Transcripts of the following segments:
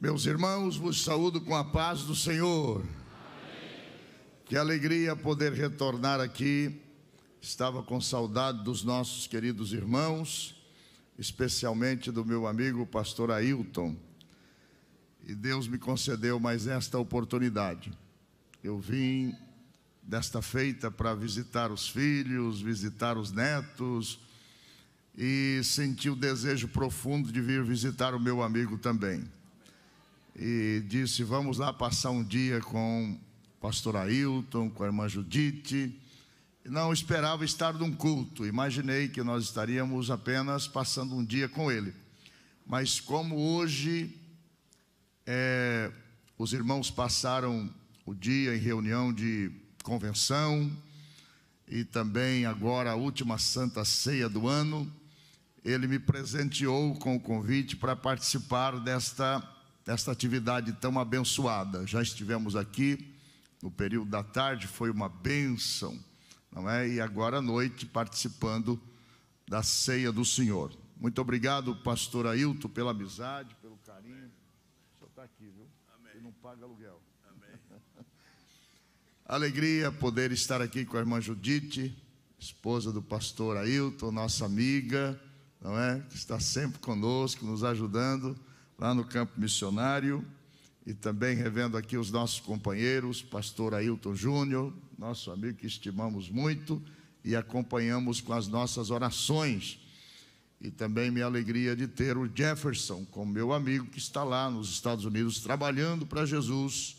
Meus irmãos, vos saúdo com a paz do Senhor. Que alegria poder retornar aqui. Estava com saudade dos nossos queridos irmãos, especialmente do meu amigo pastor Ailton. E Deus me concedeu mais esta oportunidade. Eu vim desta feita para visitar os filhos, visitar os netos e senti o desejo profundo de vir visitar o meu amigo também e disse: Vamos lá passar um dia com o pastor Ailton, com a irmã Judite. Não esperava estar num culto, imaginei que nós estaríamos apenas passando um dia com ele. Mas como hoje é, os irmãos passaram o dia em reunião de convenção e também agora a última Santa Ceia do ano, ele me presenteou com o convite para participar desta desta atividade tão abençoada. Já estivemos aqui no período da tarde, foi uma bênção, não é? E agora à noite participando da ceia do Senhor. Muito obrigado, pastor Ailton, pela amizade, pelo carinho. O senhor está aqui, viu? Amém. E não paga aluguel. Amém. Alegria poder estar aqui com a irmã Judite, esposa do pastor Ailton, nossa amiga, não é? Que está sempre conosco, nos ajudando lá no campo missionário, e também revendo aqui os nossos companheiros, pastor Ailton Júnior, nosso amigo que estimamos muito e acompanhamos com as nossas orações. E também minha alegria de ter o Jefferson como meu amigo que está lá nos Estados Unidos trabalhando para Jesus,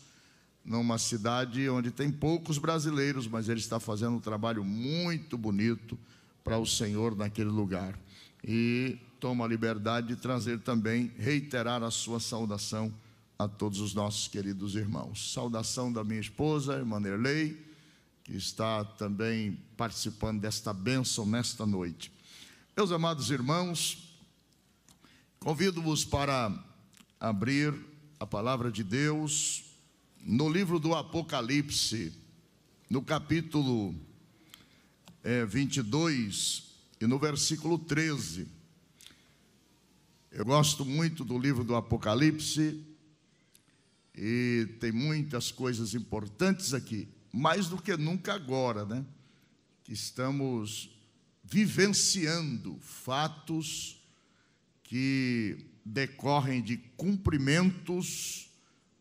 numa cidade onde tem poucos brasileiros, mas ele está fazendo um trabalho muito bonito para o Senhor naquele lugar. E toma a liberdade de trazer também, reiterar a sua saudação a todos os nossos queridos irmãos. Saudação da minha esposa, irmã Nerley, que está também participando desta bênção nesta noite. Meus amados irmãos, convido-vos para abrir a palavra de Deus no livro do Apocalipse, no capítulo é, 22 e no versículo 13. Eu gosto muito do livro do Apocalipse e tem muitas coisas importantes aqui, mais do que nunca agora, né? Que estamos vivenciando fatos que decorrem de cumprimentos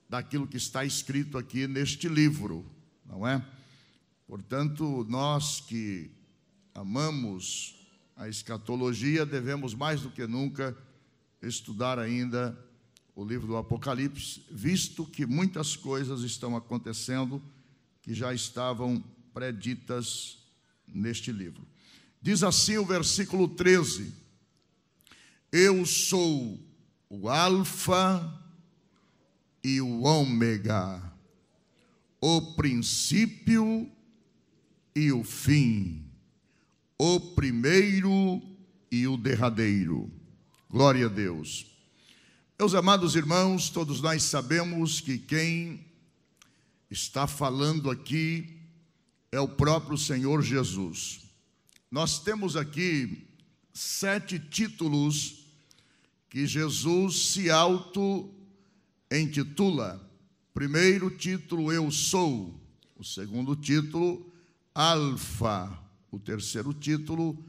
daquilo que está escrito aqui neste livro, não é? Portanto, nós que amamos a escatologia devemos mais do que nunca estudar ainda o livro do Apocalipse, visto que muitas coisas estão acontecendo que já estavam preditas neste livro. Diz assim o versículo 13: Eu sou o Alfa e o Ômega, o princípio e o fim, o primeiro e o derradeiro. Glória a Deus. Meus amados irmãos, todos nós sabemos que quem está falando aqui é o próprio Senhor Jesus. Nós temos aqui sete títulos que Jesus se auto-intitula. Primeiro título, Eu Sou. O segundo título, Alfa. O terceiro título,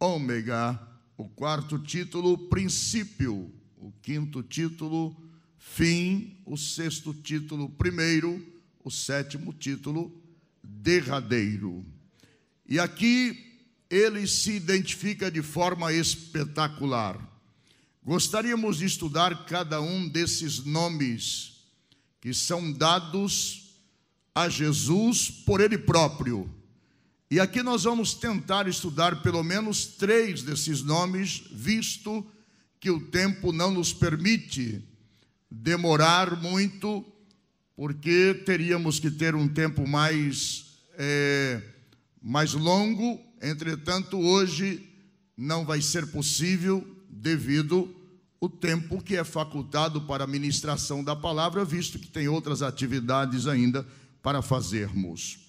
Ômega o quarto título, princípio. O quinto título, fim. O sexto título, primeiro. O sétimo título, derradeiro. E aqui ele se identifica de forma espetacular. Gostaríamos de estudar cada um desses nomes que são dados a Jesus por ele próprio. E aqui nós vamos tentar estudar pelo menos três desses nomes, visto que o tempo não nos permite demorar muito, porque teríamos que ter um tempo mais, é, mais longo. Entretanto, hoje não vai ser possível, devido o tempo que é facultado para a ministração da palavra, visto que tem outras atividades ainda para fazermos.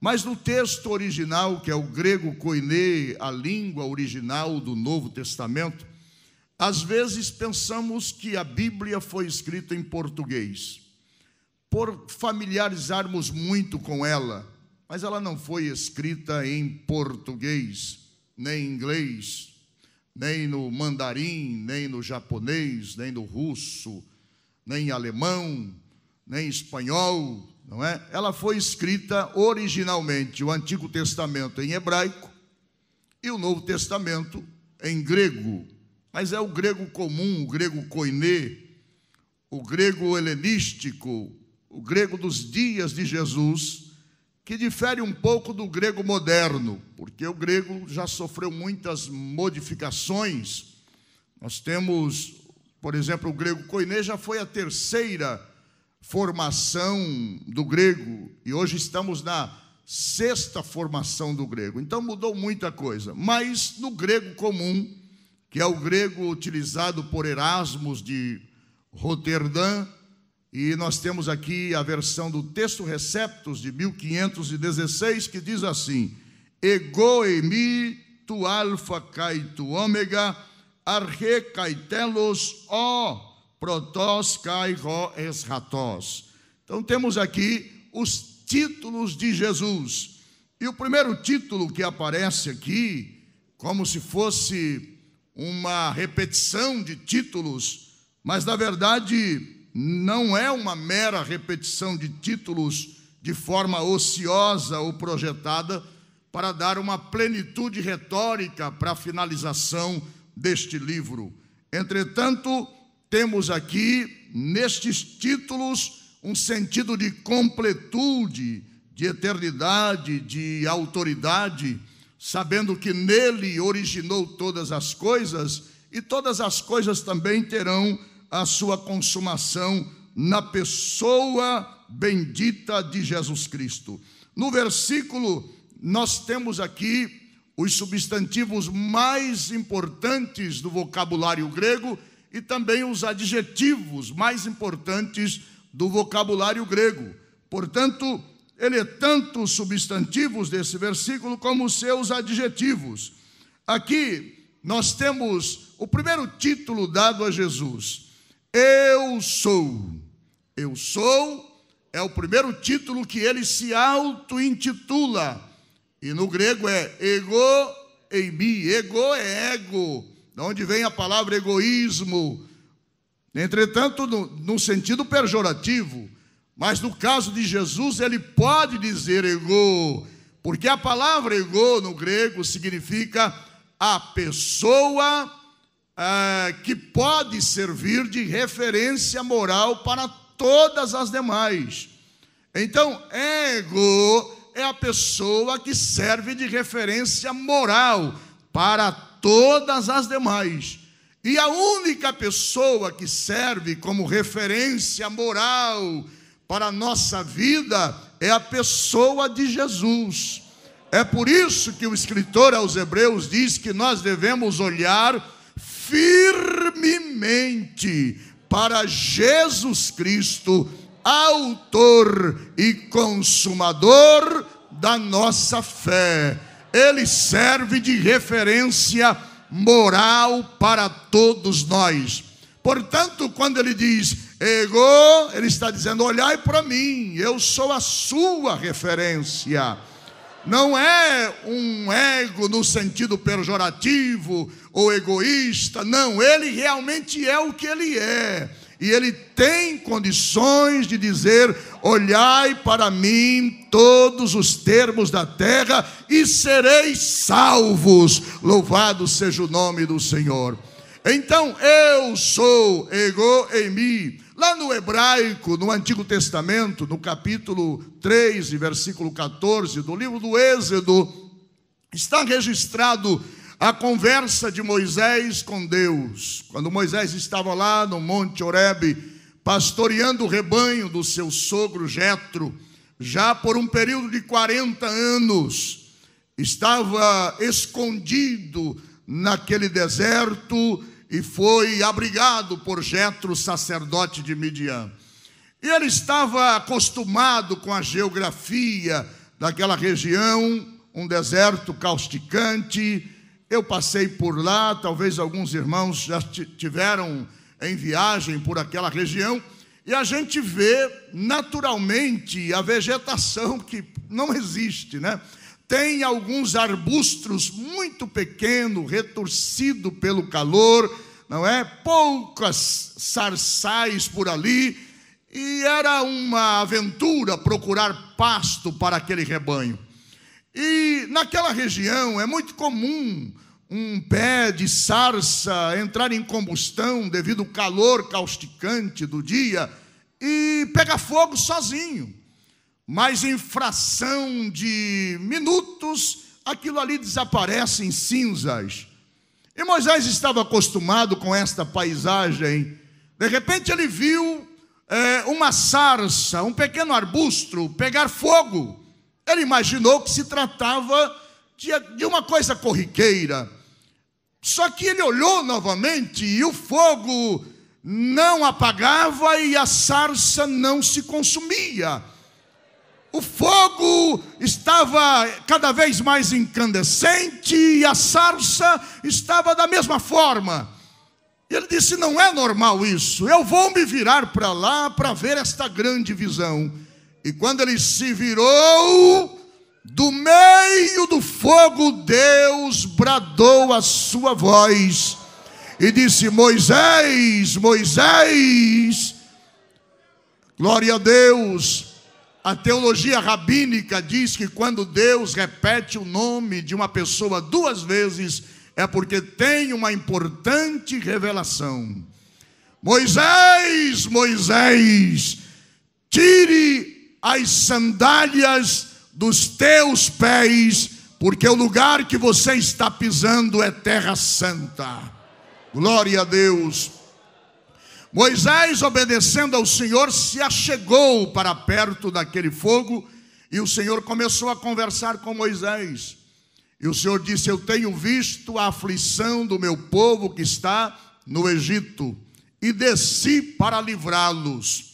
Mas no texto original, que é o grego koine, a língua original do Novo Testamento, Às vezes pensamos que a Bíblia foi escrita em português, por familiarizarmos muito com ela, mas ela não foi escrita em português, nem em inglês, nem no mandarim, nem no japonês, nem no russo, nem em alemão, nem em espanhol, não é? Ela foi escrita originalmente, o Antigo Testamento em hebraico e o Novo Testamento em grego mas é o grego comum, o grego koiné, o grego helenístico, o grego dos dias de Jesus, que difere um pouco do grego moderno, porque o grego já sofreu muitas modificações. Nós temos, por exemplo, o grego koiné já foi a terceira formação do grego, e hoje estamos na sexta formação do grego. Então mudou muita coisa, mas no grego comum, que é o grego utilizado por Erasmus de Roterdã, e nós temos aqui a versão do texto Receptus de 1516 que diz assim: Ego emi tu alfa kai tu ômega arche kai telos o protos kai ro esratos. Então temos aqui os títulos de Jesus. E o primeiro título que aparece aqui, como se fosse uma repetição de títulos, mas na verdade não é uma mera repetição de títulos de forma ociosa ou projetada para dar uma plenitude retórica para a finalização deste livro. Entretanto, temos aqui nestes títulos um sentido de completude, de eternidade, de autoridade sabendo que nele originou todas as coisas, e todas as coisas também terão a sua consumação na pessoa bendita de Jesus Cristo. No versículo, nós temos aqui os substantivos mais importantes do vocabulário grego e também os adjetivos mais importantes do vocabulário grego. Portanto, ele é tanto os substantivos desse versículo como os seus adjetivos. Aqui nós temos o primeiro título dado a Jesus: Eu sou. Eu sou é o primeiro título que ele se auto-intitula. E no grego é ego eimi. Ego é ego, de onde vem a palavra egoísmo. Entretanto, no, no sentido pejorativo. Mas no caso de Jesus, ele pode dizer ego, porque a palavra ego no grego significa a pessoa é, que pode servir de referência moral para todas as demais. Então, ego é a pessoa que serve de referência moral para todas as demais. E a única pessoa que serve como referência moral para a nossa vida é a pessoa de Jesus. É por isso que o escritor aos Hebreus diz que nós devemos olhar firmemente para Jesus Cristo, autor e consumador da nossa fé. Ele serve de referência moral para todos nós. Portanto, quando ele diz Ego, ele está dizendo: olhai para mim, eu sou a sua referência. Não é um ego no sentido pejorativo ou egoísta, não, ele realmente é o que ele é. E ele tem condições de dizer: olhai para mim todos os termos da terra e sereis salvos. Louvado seja o nome do Senhor. Então, eu sou ego em mim Lá no hebraico, no Antigo Testamento, no capítulo 3, versículo 14 do livro do Êxodo, está registrado a conversa de Moisés com Deus. Quando Moisés estava lá no Monte Horebe, pastoreando o rebanho do seu sogro Jetro, já por um período de 40 anos, estava escondido naquele deserto e foi abrigado por Jetro, sacerdote de Midian. E ele estava acostumado com a geografia daquela região, um deserto causticante, Eu passei por lá, talvez alguns irmãos já tiveram em viagem por aquela região, e a gente vê naturalmente a vegetação que não existe, né? Tem alguns arbustos muito pequenos, retorcido pelo calor, não é? Poucas sarçais por ali, e era uma aventura procurar pasto para aquele rebanho. E naquela região é muito comum um pé de sarça entrar em combustão devido ao calor causticante do dia e pegar fogo sozinho. Mas em fração de minutos, aquilo ali desaparece em cinzas. E Moisés estava acostumado com esta paisagem. De repente ele viu é, uma sarça, um pequeno arbusto pegar fogo. Ele imaginou que se tratava de, uma coisa corriqueira. Só que ele olhou novamente e o fogo não apagava e a sarça não se consumia. O fogo estava cada vez mais incandescente e a sarça estava da mesma forma. Ele disse: Não é normal isso, eu vou me virar para lá para ver esta grande visão. E quando ele se virou, do meio do fogo, Deus bradou a sua voz e disse: Moisés, Moisés, glória a Deus. A teologia rabínica diz que quando Deus repete o nome de uma pessoa duas vezes, é porque tem uma importante revelação. Moisés, Moisés, tire as sandálias dos teus pés, porque o lugar que você está pisando é terra santa. Glória a Deus. Moisés, obedecendo ao Senhor, se achegou para perto daquele fogo e o Senhor começou a conversar com Moisés. E o Senhor disse: Eu tenho visto a aflição do meu povo que está no Egito e desci para livrá-los.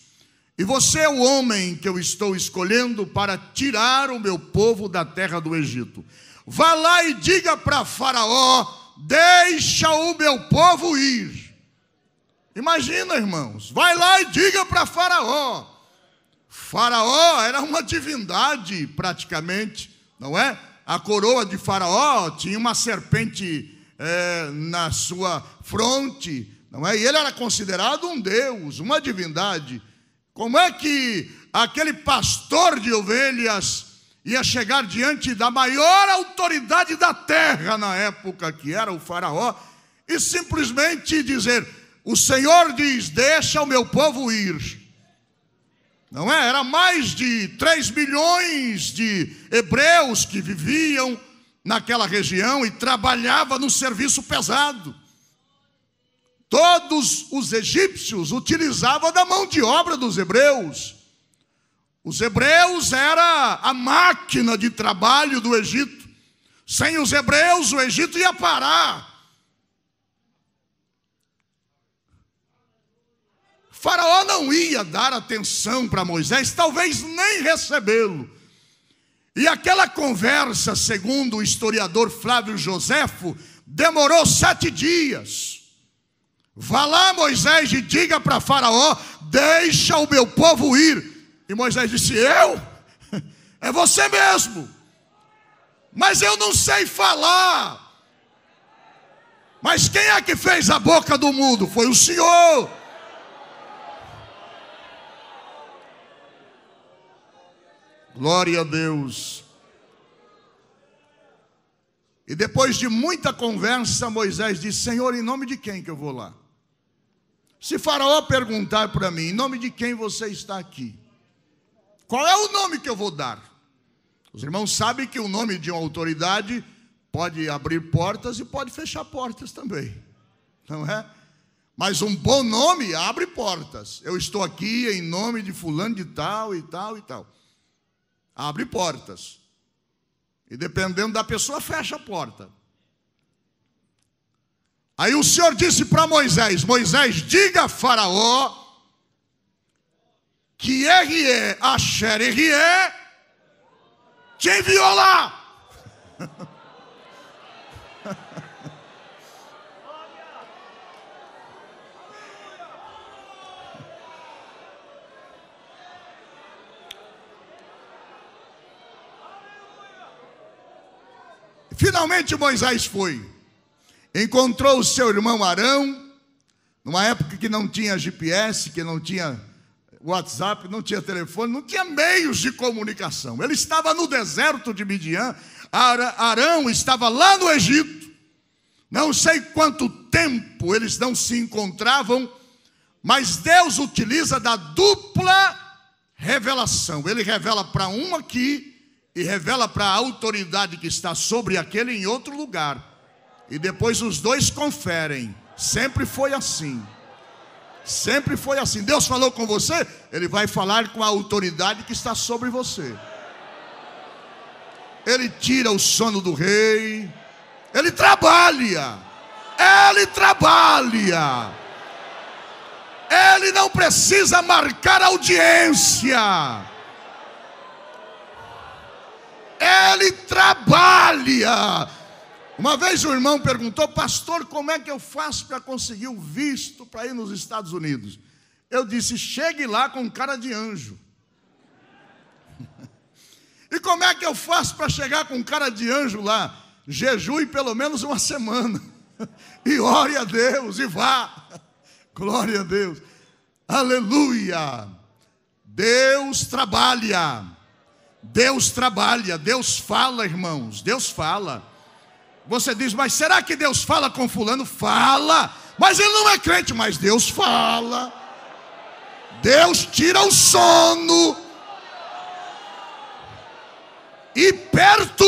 E você é o homem que eu estou escolhendo para tirar o meu povo da terra do Egito. Vá lá e diga para Faraó: deixa o meu povo ir. Imagina, irmãos, vai lá e diga para Faraó. Faraó era uma divindade, praticamente, não é? A coroa de Faraó tinha uma serpente é, na sua fronte, não é? E ele era considerado um deus, uma divindade. Como é que aquele pastor de ovelhas ia chegar diante da maior autoridade da terra na época, que era o Faraó, e simplesmente dizer: O Senhor diz, deixa o meu povo ir. Não é? Era mais de 3 milhões de hebreus que viviam naquela região e trabalhavam no serviço pesado. Todos os egípcios utilizavam da mão de obra dos hebreus. Os hebreus era a máquina de trabalho do Egito. Sem os hebreus, o Egito ia parar. Faraó não ia dar atenção para Moisés, talvez nem recebê-lo. E aquela conversa, segundo o historiador Flávio Joséfo, demorou sete dias. Vá lá, Moisés, e diga para Faraó: deixa o meu povo ir. E Moisés disse: Eu? É você mesmo. Mas eu não sei falar. Mas quem é que fez a boca do mundo? Foi o Senhor. Glória a Deus. E depois de muita conversa, Moisés disse: Senhor, em nome de quem que eu vou lá? Se Faraó perguntar para mim, em nome de quem você está aqui? Qual é o nome que eu vou dar? Os irmãos sabem que o nome de uma autoridade pode abrir portas e pode fechar portas também, não é? Mas um bom nome abre portas. Eu estou aqui em nome de fulano de tal e tal e tal. Abre portas. E dependendo da pessoa, fecha a porta. Aí o Senhor disse para Moisés: Moisés, diga a Faraó que Errie, Asher Errie, te enviou lá. Finalmente Moisés foi. Encontrou o seu irmão Arão, numa época que não tinha GPS, que não tinha WhatsApp, não tinha telefone, não tinha meios de comunicação. Ele estava no deserto de Midian, Arão estava lá no Egito. Não sei quanto tempo eles não se encontravam, mas Deus utiliza da dupla revelação. Ele revela para um aqui e revela para a autoridade que está sobre aquele em outro lugar. E depois os dois conferem. Sempre foi assim. Sempre foi assim. Deus falou com você, ele vai falar com a autoridade que está sobre você. Ele tira o sono do rei. Ele trabalha. Ele trabalha. Ele não precisa marcar audiência. Ele trabalha. Uma vez o irmão perguntou, pastor, como é que eu faço para conseguir o visto para ir nos Estados Unidos? Eu disse, chegue lá com cara de anjo. e como é que eu faço para chegar com cara de anjo lá? Jejue pelo menos uma semana. e ore a Deus e vá. Glória a Deus. Aleluia. Deus trabalha. Deus trabalha, Deus fala, irmãos. Deus fala. Você diz, mas será que Deus fala com fulano? Fala, mas ele não é crente, mas Deus fala. Deus tira o sono e perturba.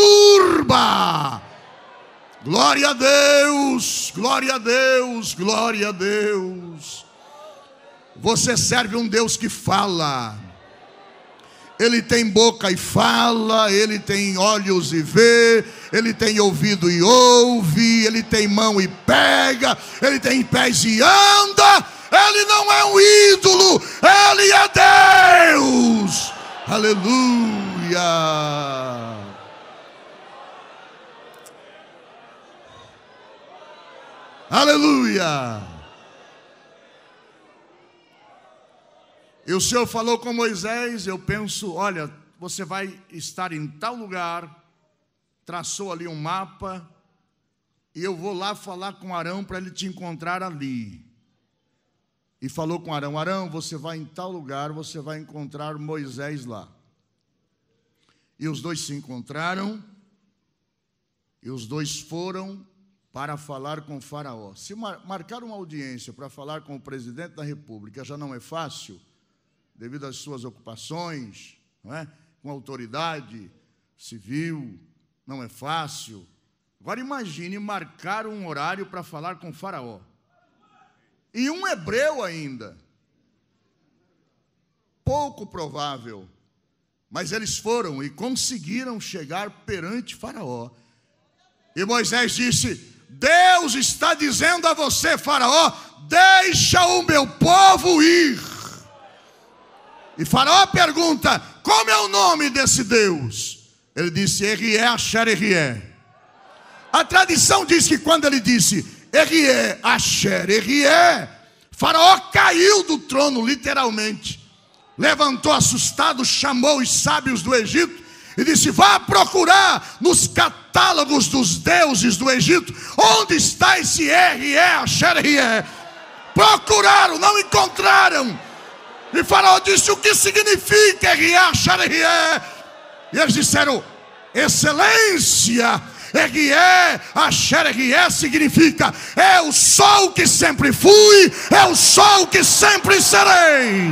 Glória a Deus, glória a Deus, glória a Deus. Você serve um Deus que fala. Ele tem boca e fala, ele tem olhos e vê, ele tem ouvido e ouve, ele tem mão e pega, ele tem pés e anda. Ele não é um ídolo, ele é Deus. Aleluia. Aleluia. E o Senhor falou com Moisés, eu penso, olha, você vai estar em tal lugar, traçou ali um mapa, e eu vou lá falar com Arão para ele te encontrar ali. E falou com Arão: Arão, você vai em tal lugar, você vai encontrar Moisés lá. E os dois se encontraram, e os dois foram para falar com Faraó. Se marcar uma audiência para falar com o presidente da República já não é fácil, devido às suas ocupações, não é? com autoridade civil, não é fácil. Agora imagine marcar um horário para falar com Faraó. E um hebreu ainda. Pouco provável. Mas eles foram e conseguiram chegar perante Faraó. E Moisés disse: Deus está dizendo a você, Faraó, deixa o meu povo ir. E Faraó pergunta: como é o nome desse Deus? Ele disse: Erie Asher Erie. A tradição diz que quando ele disse Erie Asher Erie, Faraó caiu do trono, literalmente. Levantou assustado, chamou os sábios do Egito e disse: Vá procurar nos catálogos dos deuses do Egito, onde está esse Erie Asher Erie. Procuraram, não encontraram. E Faraó disse: O que significa Riá, Xarehié? E eles disseram: Excelência. Eguié, Axereguié significa é o sol que sempre fui, é o sol que sempre serei.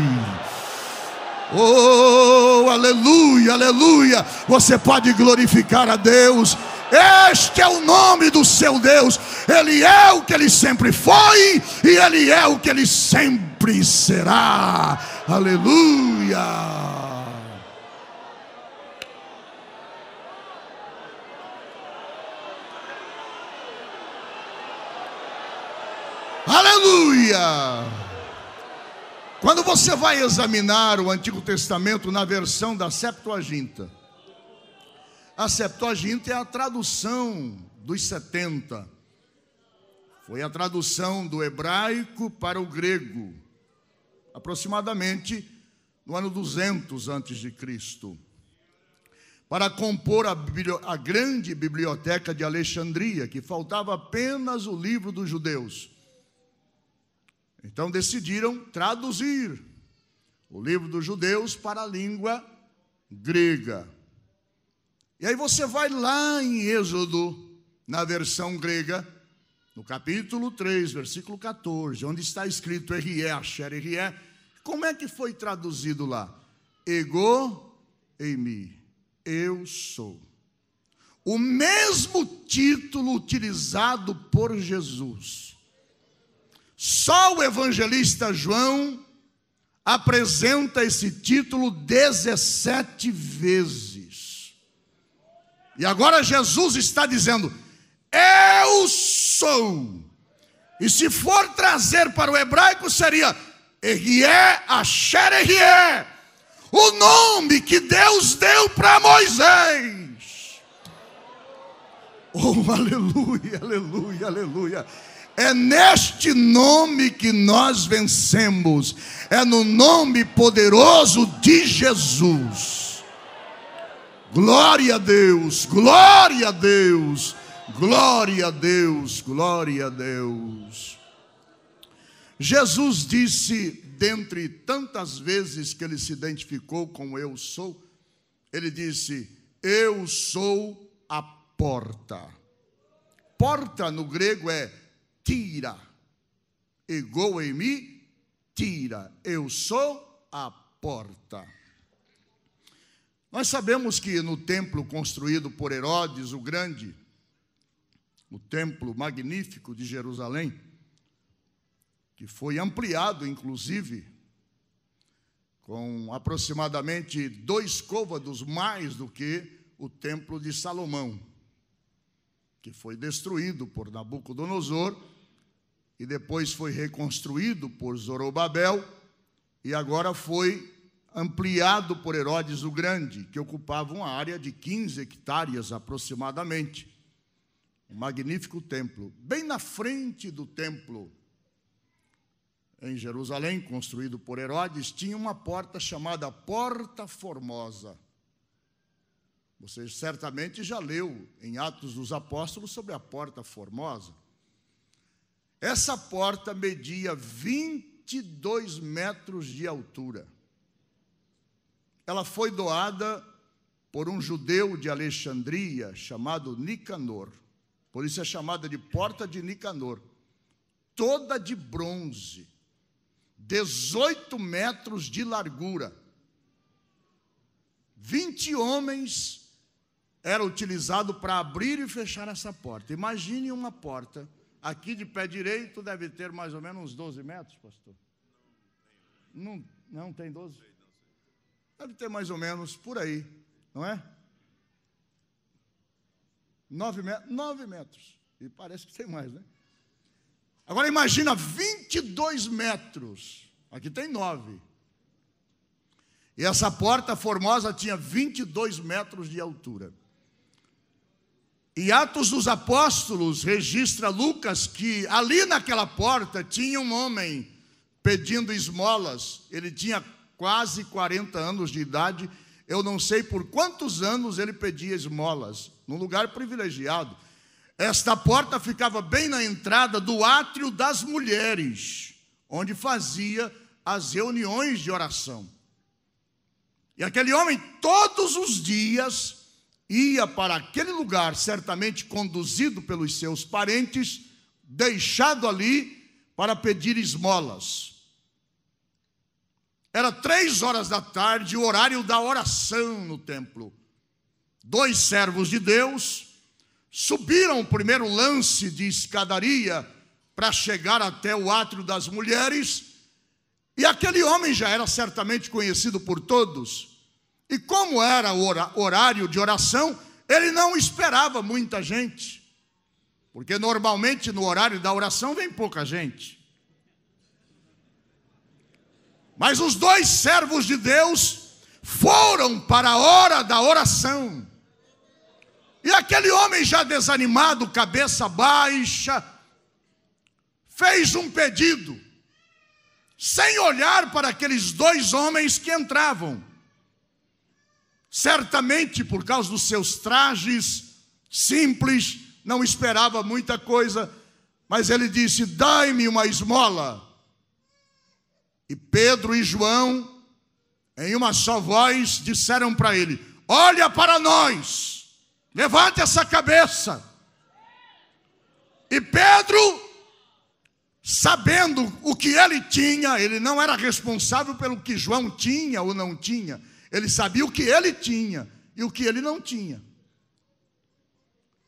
Oh, aleluia, aleluia. Você pode glorificar a Deus. Este é o nome do seu Deus. Ele é o que ele sempre foi e ele é o que ele sempre será. Aleluia. Aleluia! Quando você vai examinar o Antigo Testamento na versão da Septuaginta, a Septuaginta é a tradução dos 70. Foi a tradução do hebraico para o grego aproximadamente no ano 200 antes de Cristo. para compor a, a, grande biblioteca de Alexandria, que faltava apenas o livro dos judeus. Então decidiram traduzir o livro dos judeus para a língua grega. E aí você vai lá em Êxodo, na versão grega, no capítulo 3, versículo 14, onde está escrito Erie, Asher, Erie, como é que foi traduzido lá? Ego em mim, eu sou. O mesmo título utilizado por Jesus. Só o evangelista João apresenta esse título 17 vezes. E agora Jesus está dizendo: Eu sou. E se for trazer para o hebraico, seria Erie Asher Erie, o nome que Deus deu para Moisés. Oh, aleluia, aleluia, aleluia. É neste nome que nós vencemos, é no nome poderoso de Jesus. Glória a Deus, glória a Deus, glória a Deus, glória a Deus. Jesus disse, dentre tantas vezes que ele se identificou com eu sou, ele disse: Eu sou a porta. Porta no grego é tira. Ego em mim, tira. Eu sou a porta. Nós sabemos que no templo construído por Herodes o Grande, o templo magnífico de Jerusalém, que foi ampliado, inclusive, com aproximadamente dois côvados mais do que o templo de Salomão, que foi destruído por Nabucodonosor e depois foi reconstruído por Zorobabel e agora foi ampliado por Herodes o Grande, que ocupava uma área de 15 hectares aproximadamente. Um magnífico templo. Bem na frente do templo, em Jerusalém, construído por Herodes, tinha uma porta chamada Porta Formosa. Você certamente já leu em Atos dos Apóstolos sobre a Porta Formosa. Essa porta media 22 metros de altura. Ela foi doada por um judeu de Alexandria chamado Nicanor. Por isso é chamada de Porta de Nicanor. Toda de bronze. 18 metros de largura. 20 homens era utilizado para abrir e fechar essa porta. Imagine uma porta Aqui de pé direito deve ter mais ou menos uns 12 metros, pastor. Não, não tem 12? Deve ter mais ou menos por aí, não é? 9 metros, 9 metros. E parece que tem mais, né? Agora imagina 22 metros. Aqui tem 9. E essa porta formosa tinha 22 metros de altura. E Atos dos Apóstolos registra Lucas que ali naquela porta tinha um homem pedindo esmolas. Ele tinha quase 40 anos de idade. Eu não sei por quantos anos ele pedia esmolas, num lugar privilegiado. Esta porta ficava bem na entrada do átrio das mulheres, onde fazia as reuniões de oração. E aquele homem, todos os dias, ia para aquele lugar, certamente conduzido pelos seus parentes, deixado ali para pedir esmolas. Era três horas da tarde, o horário da oração no templo. Dois servos de Deus subiram o primeiro lance de escadaria para chegar até o átrio das mulheres, e aquele homem já era certamente conhecido por todos e como era o horário de oração, ele não esperava muita gente. Porque normalmente no horário da oração vem pouca gente. Mas os dois servos de Deus foram para a hora da oração. E aquele homem já desanimado, cabeça baixa, fez um pedido, sem olhar para aqueles dois homens que entravam. certamente por causa dos seus trajes simples, não esperava muita coisa, mas ele disse: Dai-me uma esmola. E Pedro e João, em uma só voz, disseram para ele: Olha para nós, levante essa cabeça. E Pedro, sabendo o que ele tinha, ele não era responsável pelo que João tinha ou não tinha, ele sabia o que ele tinha e o que ele não tinha.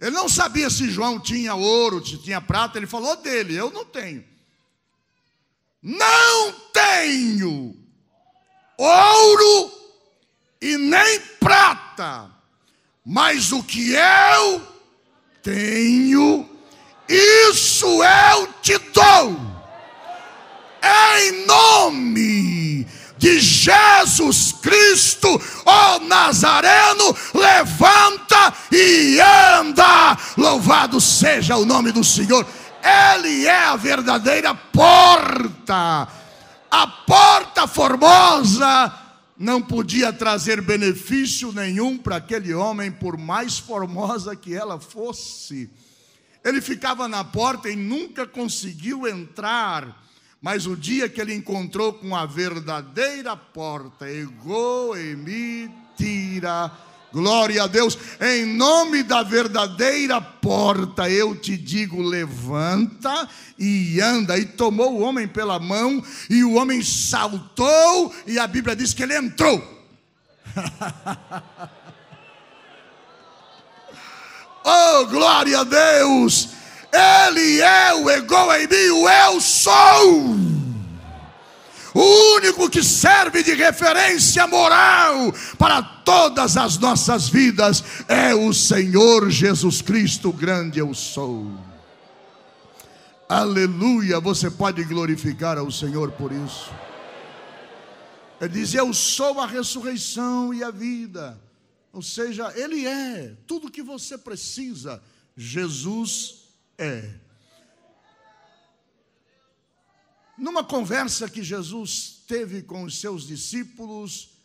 Ele não sabia se João tinha ouro, se tinha prata, ele falou dele, eu não tenho. Não tenho ouro e nem prata, mas o que eu tenho, isso eu te dou. Em nome de Jesus Cristo, ó Nazareno, levanta e anda. Louvado seja o nome do Senhor. Ele é a verdadeira porta. A porta formosa não podia trazer benefício nenhum para aquele homem, por mais formosa que ela fosse. Ele ficava na porta e nunca conseguiu entrar mas o dia que ele encontrou com a verdadeira porta, ego e me tira. Glória a Deus, em nome da verdadeira porta, eu te digo: levanta e anda. E tomou o homem pela mão, e o homem saltou, e a Bíblia diz que ele entrou. oh, glória a Deus! Ele é o ego em mim, o eu sou. O único que serve de referência moral para todas as nossas vidas é o Senhor Jesus Cristo, grande eu sou. Aleluia, você pode glorificar ao Senhor por isso. Ele diz: Eu sou a ressurreição e a vida. Ou seja, Ele é tudo que você precisa. Jesus é. Numa conversa que Jesus teve com os seus discípulos,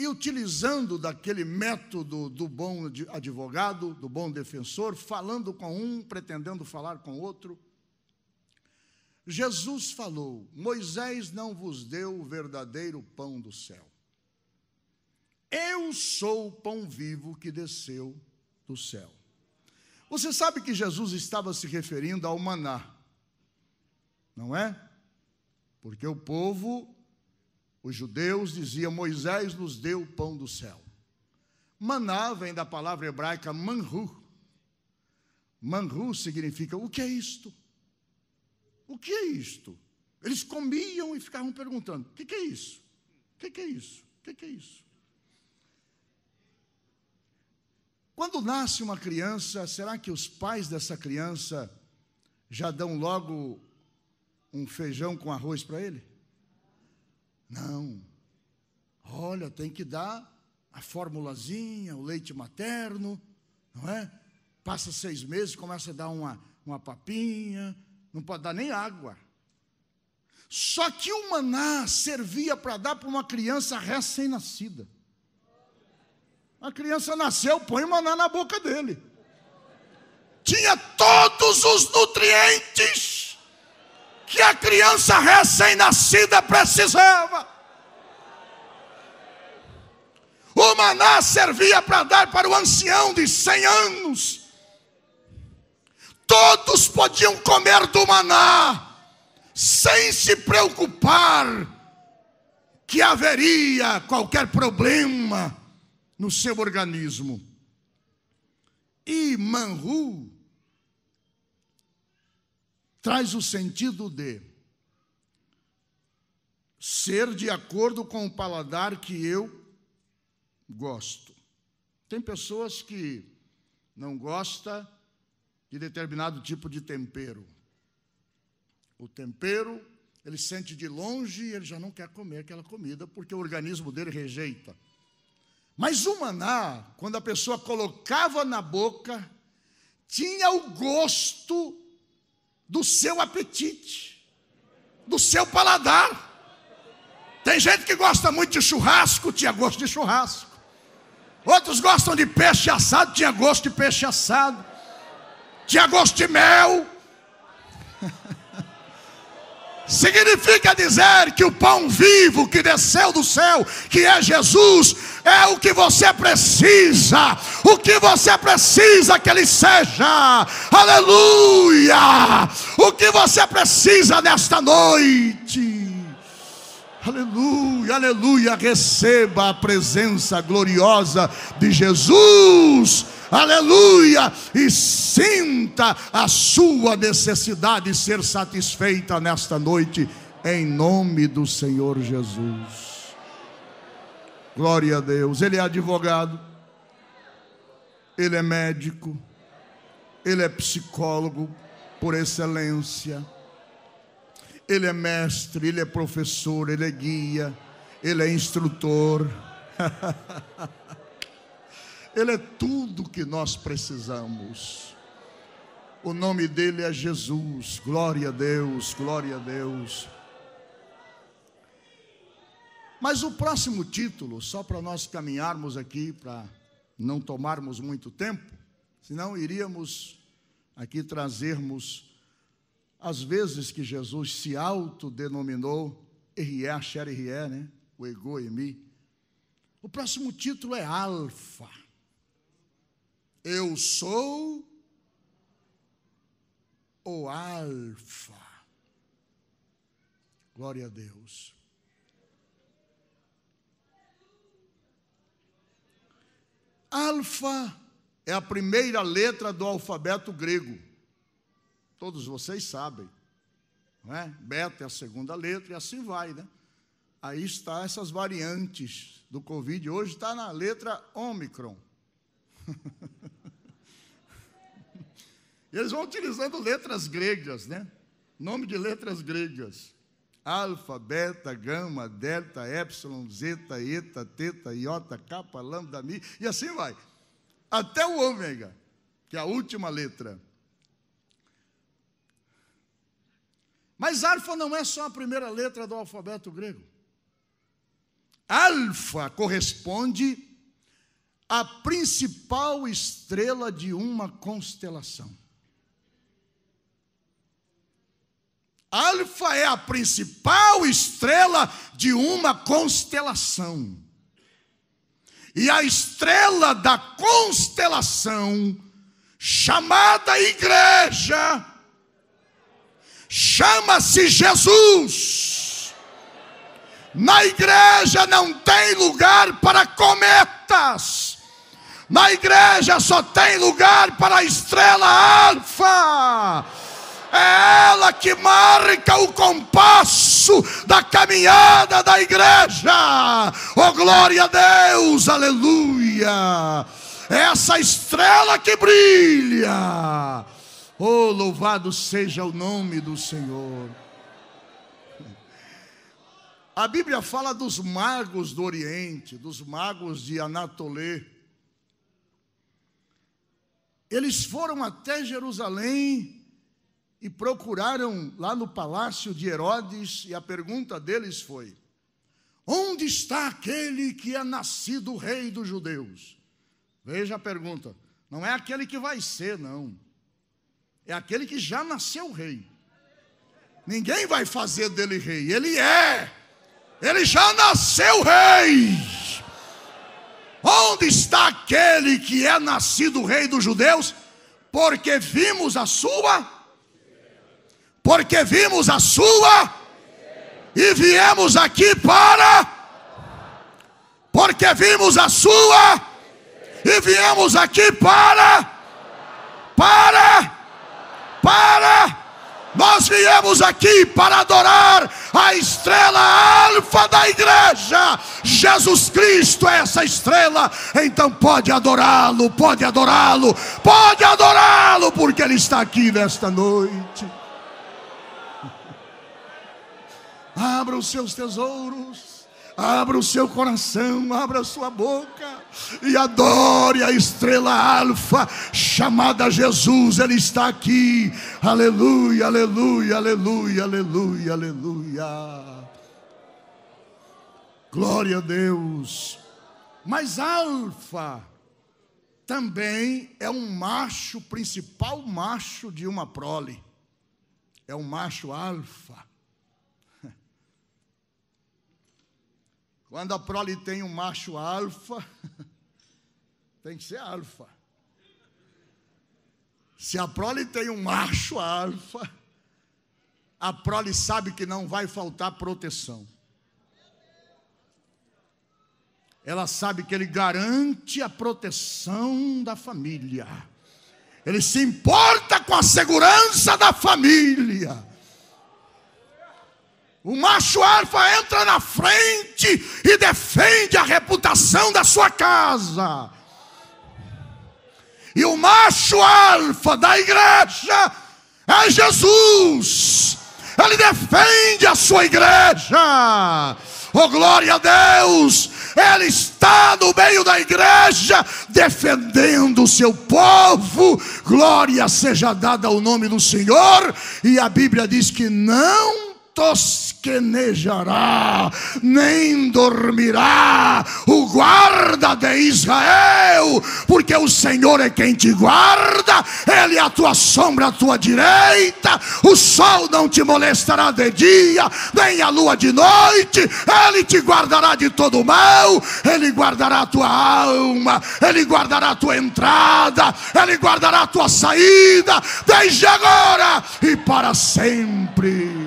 e utilizando daquele método do bom advogado, do bom defensor, falando com um, pretendendo falar com outro, Jesus falou: Moisés não vos deu o verdadeiro pão do céu. Eu sou o pão vivo que desceu do céu. Você sabe que Jesus estava se referindo ao maná, não é? Porque o povo, os judeus, diziam: Moisés nos deu o pão do céu. Maná vem da palavra hebraica manru. Manru significa: o que é isto? O que é isto? Eles comiam e ficavam perguntando: o que é isso? O que é isso? O que é isso? Quando nasce uma criança, será que os pais dessa criança já dão logo um feijão com arroz para ele? Não. Olha, tem que dar a formulazinha, o leite materno, não é? Passa seis meses, começa a dar uma, uma papinha, não pode dar nem água. Só que o maná servia para dar para uma criança recém-nascida. A criança nasceu, põe o maná na boca dele. Tinha todos os nutrientes que a criança recém-nascida precisava. O maná servia para dar para o ancião de 100 anos. Todos podiam comer do maná, sem se preocupar que haveria qualquer problema no seu organismo. E manru traz o sentido de ser de acordo com o paladar que eu gosto. Tem pessoas que não gostam de determinado tipo de tempero. O tempero, ele sente de longe e ele já não quer comer aquela comida porque o organismo dele rejeita. Mas o maná, quando a pessoa colocava na boca, tinha o gosto do seu apetite, do seu paladar. Tem gente que gosta muito de churrasco, tinha gosto de churrasco. Outros gostam de peixe assado, tinha gosto de peixe assado. Tinha gosto de mel. Significa dizer que o pão vivo que desceu do céu, que é Jesus, é o que você precisa, o que você precisa que Ele seja, aleluia! O que você precisa nesta noite, aleluia, aleluia! Receba a presença gloriosa de Jesus aleluia, e sinta a sua necessidade ser satisfeita nesta noite, em nome do Senhor Jesus. Glória a Deus, Ele é advogado, Ele é médico, Ele é psicólogo por excelência, Ele é mestre, Ele é professor, Ele é guia, Ele é instrutor. Ele é tudo que nós precisamos. O nome dele é Jesus. Glória a Deus, glória a Deus. Mas o próximo título, só para nós caminharmos aqui, para não tomarmos muito tempo, senão iríamos aqui trazermos as vezes que Jesus se autodenominou Erié, Xerié, né? O Ego Emi. O próximo título é Alfa. Eu sou o Alfa. Glória a Deus. Alfa é a primeira letra do alfabeto grego. Todos vocês sabem. Não é? Beta é a segunda letra e assim vai, né? Aí está essas variantes do Covid. Hoje está na letra Ômicron. Eles vão utilizando letras gregas, né? Nome de letras gregas. Alfa, beta, gama, delta, epsilon, zeta, eta, teta, iota, kappa, lambda, mi, e assim vai. Até o ômega, que é a última letra. Mas alfa não é só a primeira letra do alfabeto grego. Alfa corresponde à principal estrela de uma constelação. Alfa é a principal estrela de uma constelação. E a estrela da constelação, chamada igreja, chama-se Jesus. Na igreja não tem lugar para cometas. Na igreja só tem lugar para a estrela alfa é ela que marca o compasso da caminhada da igreja. Oh, glória a Deus, aleluia. É essa estrela que brilha. Oh, louvado seja o nome do Senhor. A Bíblia fala dos magos do Oriente, dos magos de Anatolê. Eles foram até Jerusalém e procuraram lá no palácio de Herodes, e a pergunta deles foi: Onde está aquele que é nascido rei dos judeus? Veja a pergunta: não é aquele que vai ser, não, é aquele que já nasceu rei. Ninguém vai fazer dele rei, ele é, ele já nasceu rei. Onde está aquele que é nascido rei dos judeus? Porque vimos a sua porque vimos a sua e viemos aqui para porque vimos a sua e viemos aqui para para para nós viemos aqui para adorar a estrela alfa da igreja. Jesus Cristo é essa estrela. Então pode adorá-lo, pode adorá-lo, pode adorá-lo, porque Ele está aqui nesta noite. Abra os seus tesouros. Abra o seu coração, abra a sua boca e adore a estrela alfa chamada Jesus, Ele está aqui. Aleluia, aleluia, aleluia, aleluia, aleluia. Glória a Deus. Mas Alfa também é um macho, principal macho de uma prole. É um macho alfa. Quando a prole tem um macho alfa, tem que ser alfa. Se a prole tem um macho alfa, a prole sabe que não vai faltar proteção. Ela sabe que ele garante a proteção da família. Ele se importa com a segurança da família. O macho alfa entra na frente e defende a reputação da sua casa. E o macho alfa da igreja é Jesus. Ele defende a sua igreja. Oh, glória a Deus! Ele está no meio da igreja, defendendo o seu povo. Glória seja dada ao nome do Senhor. E a Bíblia diz que não tosquenejará, nem dormirá o guarda de Israel, porque o Senhor é quem te guarda, Ele é a tua sombra à tua direita, o sol não te molestará de dia, nem a lua de noite, Ele te guardará de todo mal, Ele guardará a tua alma, Ele guardará a tua entrada, Ele guardará a tua saída, desde agora e para sempre.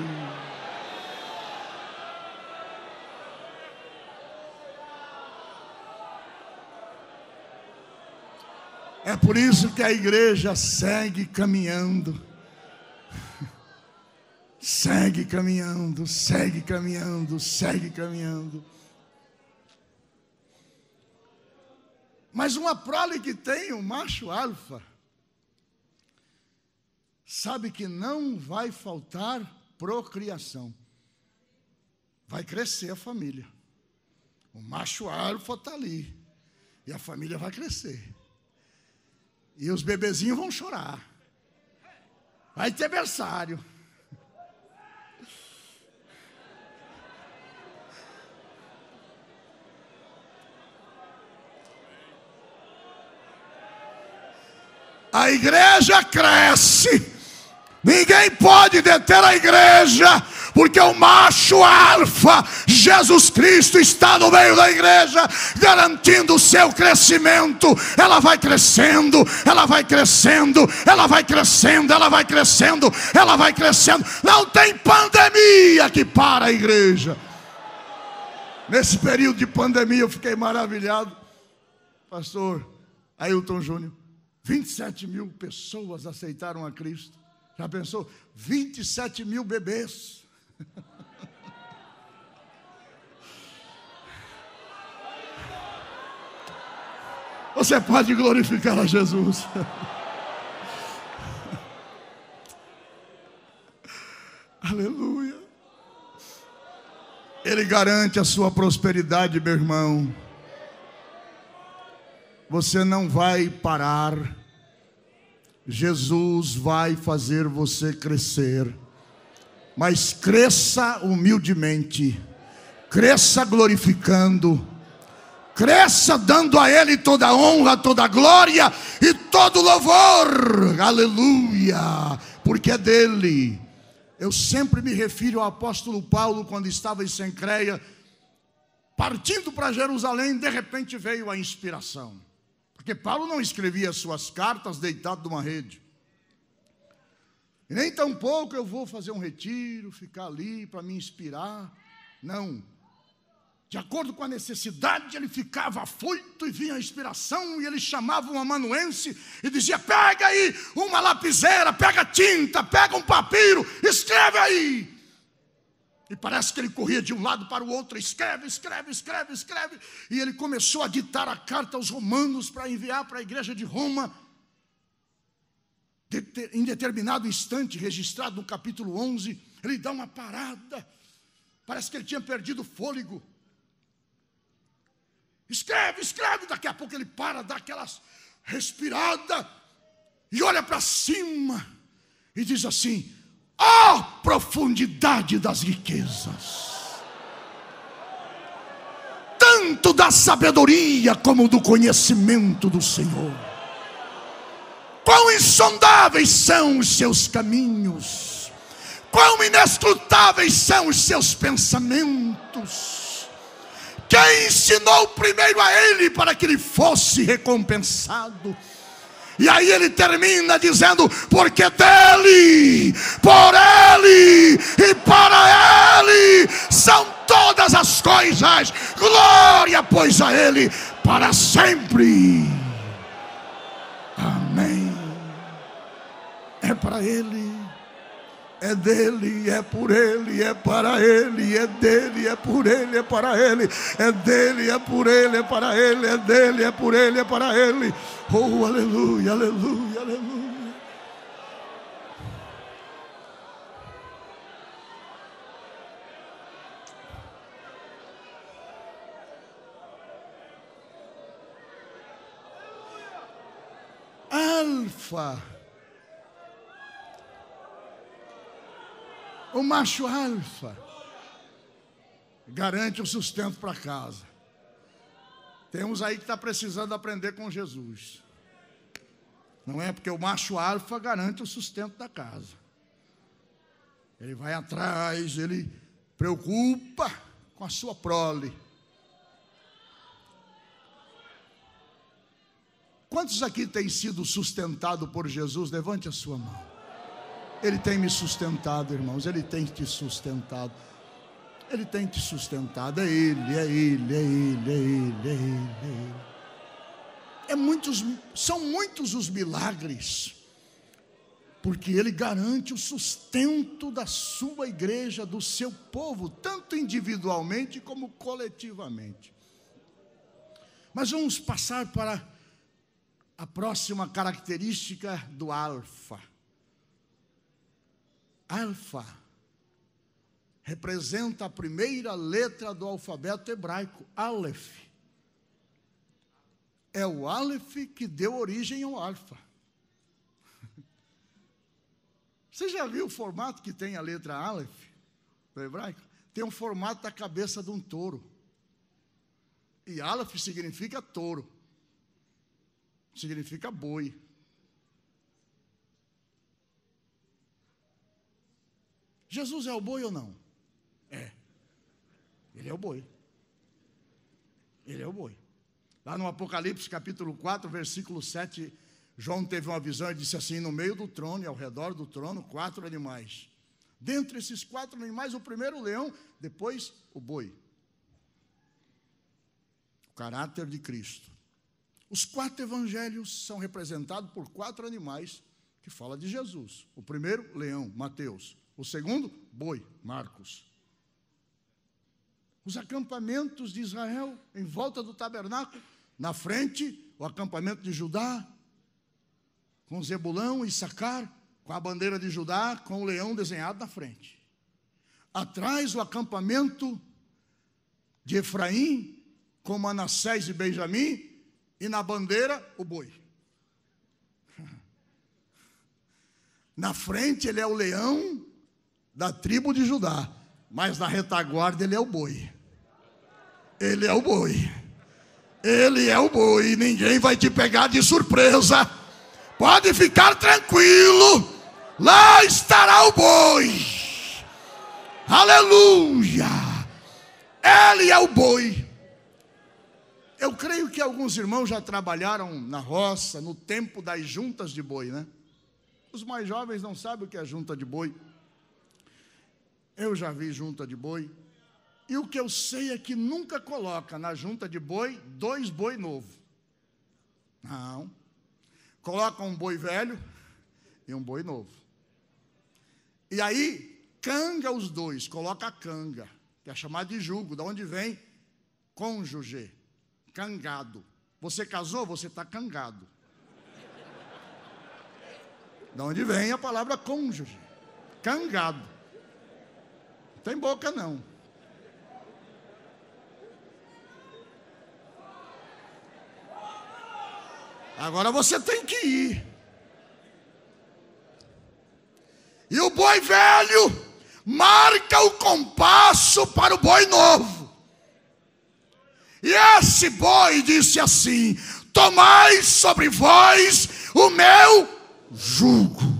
É por isso que a igreja segue caminhando. Segue caminhando, segue caminhando, segue caminhando. Mas uma prole que tem um macho alfa, sabe que não vai faltar procriação. Vai crescer a família. O macho alfa está ali. E a família vai crescer. E os bebezinhos vão chorar. Vai ter berçário. A igreja cresce. Ninguém pode deter a igreja porque o macho alfa, Jesus Cristo, está no meio da igreja, garantindo o seu crescimento. Ela vai crescendo, ela vai crescendo, ela vai crescendo, ela vai crescendo, ela vai crescendo. Não tem pandemia que para a igreja. Nesse período de pandemia eu fiquei maravilhado, pastor Ailton Júnior. 27 mil pessoas aceitaram a Cristo. Já pensou? 27 mil bebês. Você pode glorificar a Jesus. Aleluia. Ele garante a sua prosperidade, meu irmão. Você não vai parar. Jesus vai fazer você crescer mas cresça humildemente, cresça glorificando, cresça dando a Ele toda a honra, toda a glória e todo louvor, aleluia, porque é dele. Eu sempre me refiro ao apóstolo Paulo quando estava em Sencreia, partindo para Jerusalém, de repente veio a inspiração, porque Paulo não escrevia suas cartas deitado numa rede. E nem tampouco eu vou fazer um retiro, ficar ali para me inspirar. Não. De acordo com a necessidade, ele ficava afoito e vinha a inspiração, e ele chamava um amanuense e dizia: Pega aí uma lapiseira, pega tinta, pega um papiro, escreve aí. E parece que ele corria de um lado para o outro, escreve, escreve, escreve, escreve. E ele começou a ditar a carta aos romanos para enviar para a igreja de Roma em determinado instante, registrado no capítulo 11, ele dá uma parada. Parece que ele tinha perdido o fôlego. Escreve, escreve. Daqui a pouco ele para, dá aquela respirada e olha para cima e diz assim: Ó oh, profundidade das riquezas! tanto da sabedoria como do conhecimento do Senhor. Quão insondáveis são os seus caminhos, quão inescrutáveis são os seus pensamentos. Quem ensinou primeiro a ele para que ele fosse recompensado? E aí ele termina dizendo: porque dele, por ele e para ele são todas as coisas. Glória, pois, a ele para sempre. É para ele. É dele, é por ele, é para ele, é dele, é por ele, é para ele, é dele, é por ele, é para ele, é dele, é por ele, é para ele. Oh, aleluia, aleluia, aleluia. Alfa. O macho alfa garante o sustento para casa. Temos aí que está precisando aprender com Jesus. Não é porque o macho alfa garante o sustento da casa. Ele vai atrás, ele preocupa com a sua prole. Quantos aqui têm sido sustentado por Jesus? Levante a sua mão. Ele tem me sustentado, irmãos. Ele tem te sustentado. Ele tem te sustentado, é Ele, é Ele, é Ele, é Ele, é Ele, é Ele. É muitos, são muitos os milagres, porque Ele garante o sustento da sua igreja, do seu povo, tanto individualmente como coletivamente. Mas vamos passar para a próxima característica do Alfa. Alfa representa a primeira letra do alfabeto hebraico, Aleph. É o Aleph que deu origem ao Alfa. Você já viu o formato que tem a letra Aleph do hebraico? Tem um formato da cabeça de um touro. E Aleph significa touro. Significa boi. Jesus é o boi ou não? É. Ele é o boi. Ele é o boi. Lá no Apocalipse, capítulo 4, versículo 7, João teve uma visão e disse assim: no meio do trono e ao redor do trono, quatro animais. Dentre esses quatro animais, o primeiro o leão, depois o boi. O caráter de Cristo. Os quatro evangelhos são representados por quatro animais que fala de Jesus. O primeiro, leão, Mateus. O segundo, boi, Marcos. Os acampamentos de Israel em volta do tabernáculo, na frente, o acampamento de Judá, com Zebulão e Sacar, com a bandeira de Judá, com o leão desenhado na frente. Atrás, o acampamento de Efraim, com Manassés e Benjamim, e na bandeira, o boi. Na frente, ele é o leão da tribo de Judá, mas na retaguarda ele é o boi. Ele é o boi. Ele é o boi, ninguém vai te pegar de surpresa. Pode ficar tranquilo. Lá estará o boi. Aleluia. Ele é o boi. Eu creio que alguns irmãos já trabalharam na roça, no tempo das juntas de boi, né? Os mais jovens não sabem o que é junta de boi. Eu já vi junta de boi. E o que eu sei é que nunca coloca na junta de boi dois boi novo. Não. Coloca um boi velho e um boi novo. E aí canga os dois, coloca a canga, que é chamada de jugo, da onde vem cônjuge, cangado. Você casou, você está cangado. Da onde vem a palavra cônjuge, cangado tem boca não. Agora você tem que ir. E o boi velho marca o compasso para o boi novo. E esse boi disse assim: Tomai sobre vós o meu jugo.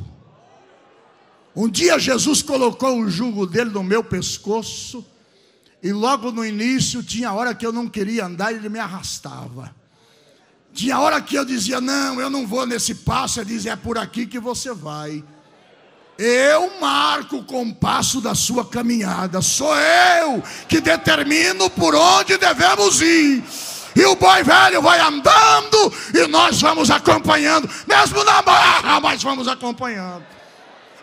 Um dia Jesus colocou o jugo dele no meu pescoço, e logo no início tinha hora que eu não queria andar e ele me arrastava. Tinha hora que eu dizia: Não, eu não vou nesse passo. Ele dizia: É por aqui que você vai. Eu marco o compasso da sua caminhada. Sou eu que determino por onde devemos ir. E o boi velho vai andando e nós vamos acompanhando, mesmo na barra, mas vamos acompanhando.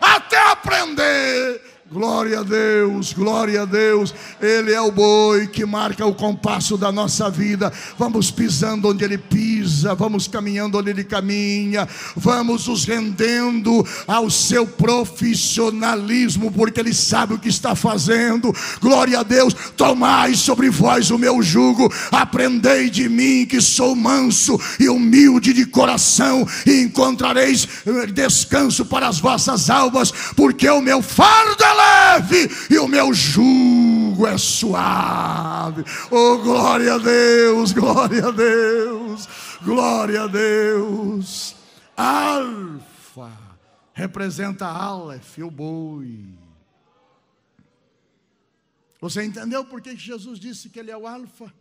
Até aprender Glória a Deus, glória a Deus. Ele é o boi que marca o compasso da nossa vida. Vamos pisando onde ele pisa, vamos caminhando onde ele caminha, vamos nos rendendo ao seu profissionalismo, porque ele sabe o que está fazendo. Glória a Deus. Tomai sobre vós o meu jugo, aprendei de mim que sou manso e humilde de coração, e encontrareis descanso para as vossas almas, porque o meu fardo é leve e o meu jugo é suave. Oh, glória a Deus, glória a Deus, glória a Deus. Alfa representa Aleph, o boi. Você entendeu por que Jesus disse que ele é o Alfa?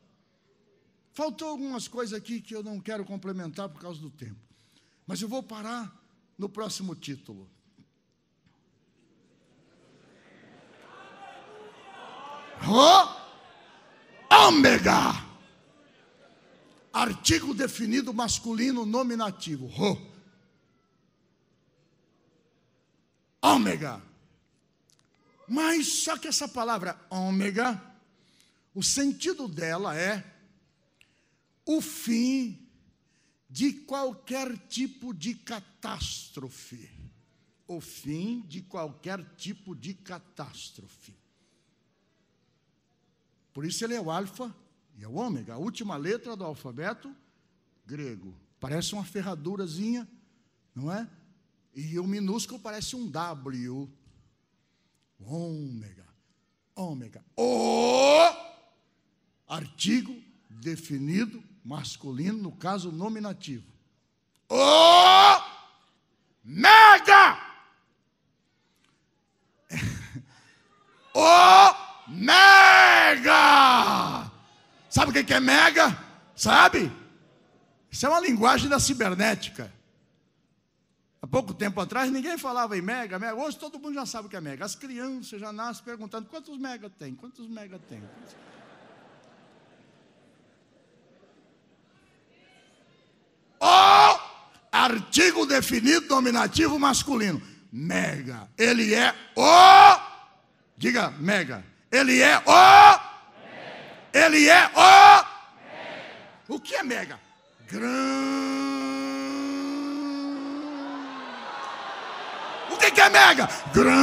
Faltou algumas coisas aqui que eu não quero complementar por causa do tempo. Mas eu vou parar no próximo título. Ômega. Artigo definido masculino nominativo. Rô. Ômega. Mas só que essa palavra ômega, o sentido dela é o fim de qualquer tipo de catástrofe. O fim de qualquer tipo de catástrofe. Por isso ele é o alfa e é o ômega, a última letra do alfabeto grego. Parece uma ferradurazinha, não é? E o minúsculo parece um W. Ômega. Ômega. O artigo definido masculino, no caso nominativo. O mega. o mega. Sabe o que é mega? Sabe? Isso é uma linguagem da cibernética. Há pouco tempo atrás ninguém falava em mega, mega. Hoje todo mundo já sabe o que é mega. As crianças já nascem perguntando quantos mega tem, quantos mega tem. O artigo definido nominativo masculino. Mega. Ele é o. Diga mega. Ele é o. Ele é o. Mega. O que é mega? Grande. que, que é mega? Grande.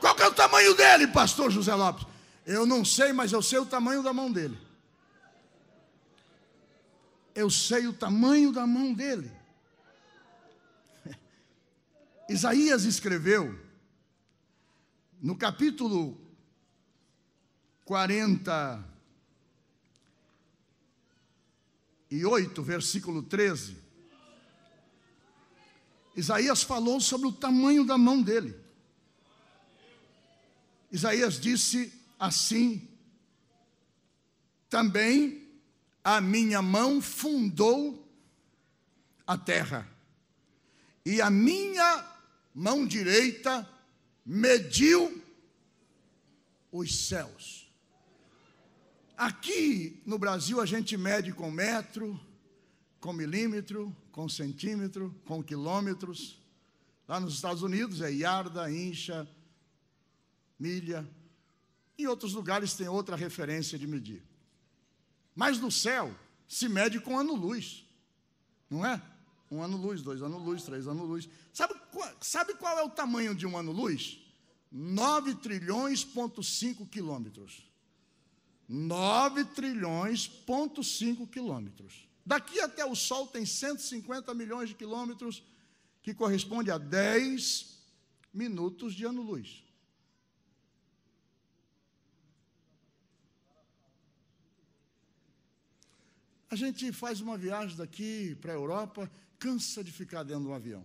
Qual que é o tamanho dele, pastor José Lopes? Eu não sei, mas eu sei o tamanho da mão dele. Eu sei o tamanho da mão dele. Isaías escreveu no capítulo 48, versículo 13, Isaías falou sobre o tamanho da mão dele. Isaías disse assim: Também a minha mão fundou a terra, e a minha mão direita mediu os céus. Aqui no Brasil a gente mede com metro, com milímetro, com centímetro, com quilômetros. Lá nos Estados Unidos é yarda, incha, milha. Em outros lugares tem outra referência de medir. Mas no céu se mede com ano-luz, não é? Um ano-luz, dois anos-luz, três anos-luz. Sabe, sabe qual é o tamanho de um ano-luz? 9 trilhões, ponto 5 quilômetros. 9 trilhões, ponto 5 quilômetros. Daqui até o Sol tem 150 milhões de quilômetros que corresponde a 10 minutos de ano-luz. A gente faz uma viagem daqui para a Europa, cansa de ficar dentro de um avião.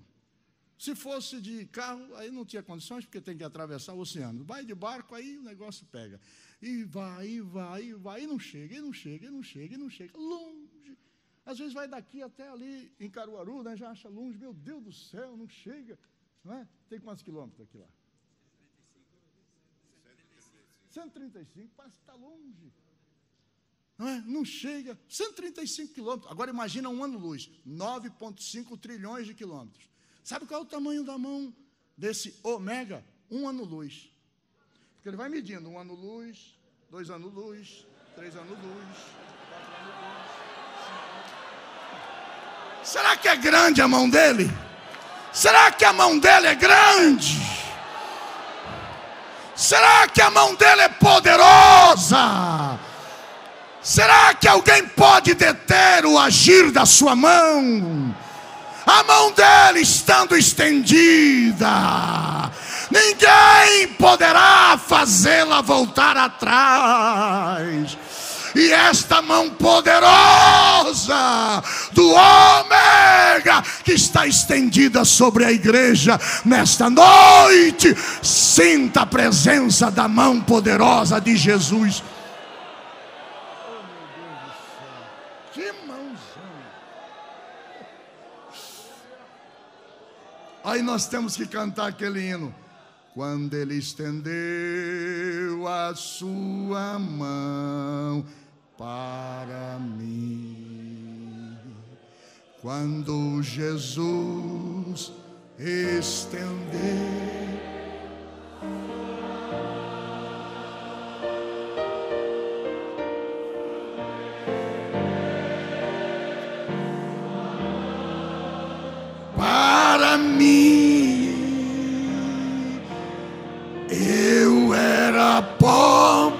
Se fosse de carro, aí não tinha condições, porque tem que atravessar o oceano. Vai de barco, aí o negócio pega. E vai, e vai, e vai, e não chega, e não chega, e não chega, e não chega. Longe. Às vezes vai daqui até ali em Caruaru, né, já acha longe. Meu Deus do céu, não chega. Não é? Tem quantos quilômetros aqui lá? 135, parece que está longe não, é? não chega, 135 quilômetros. Agora imagina um ano-luz, 9,5 trilhões de quilômetros. Sabe qual é o tamanho da mão desse ômega? Um ano-luz. Porque ele vai medindo um ano-luz, dois anos-luz, três anos-luz, quatro anos-luz. Será que é grande a mão dele? Será que a mão dele é grande? Será que a mão dele é poderosa? Será que alguém pode deter o agir da sua mão? A mão dele estando estendida, ninguém poderá fazê-la voltar atrás. E esta mão poderosa do Ômega que está estendida sobre a igreja nesta noite, sinta a presença da mão poderosa de Jesus Aí nós temos que cantar aquele hino. Quando ele estendeu a sua mão para mim. Quando Jesus estendeu agora?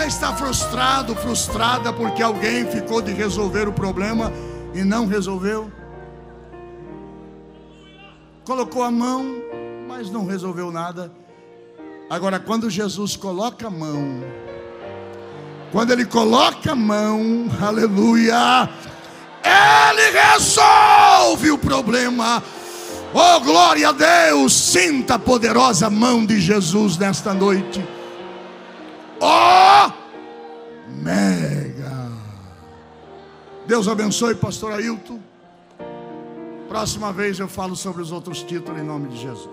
Você está frustrado, frustrada porque alguém ficou de resolver o problema e não resolveu? Colocou a mão, mas não resolveu nada. Agora, quando Jesus coloca a mão, quando Ele coloca a mão, aleluia, Ele resolve o problema. Oh, glória a Deus! Sinta a poderosa mão de Jesus nesta noite. Deus abençoe, pastor Ailton. Próxima vez eu falo sobre os outros títulos em nome de Jesus.